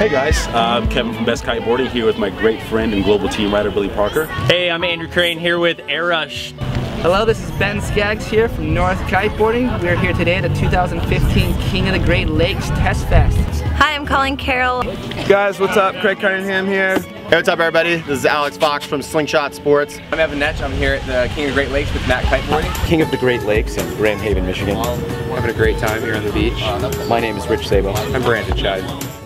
Hey guys, I'm Kevin from Best Kiteboarding here with my great friend and global team rider Billy Parker. Hey, I'm Andrew Crane here with Airush. Hello, this is Ben Skaggs here from North Kiteboarding. We're here today at the 2015 King of the Great Lakes Test Fest. Hi, I'm Colleen Carroll. Guys, what's up? Craig Cunningham here. Hey, what's up everybody? This is Alex Fox from Slingshot Sports. I'm Evan Netsch. I'm here at the King of the Great Lakes with MAC Kiteboarding. King of the Great Lakes in Grand Haven, Michigan. Having a great time here on the beach. My name is Rich Sabo. I'm Brandon Scheid.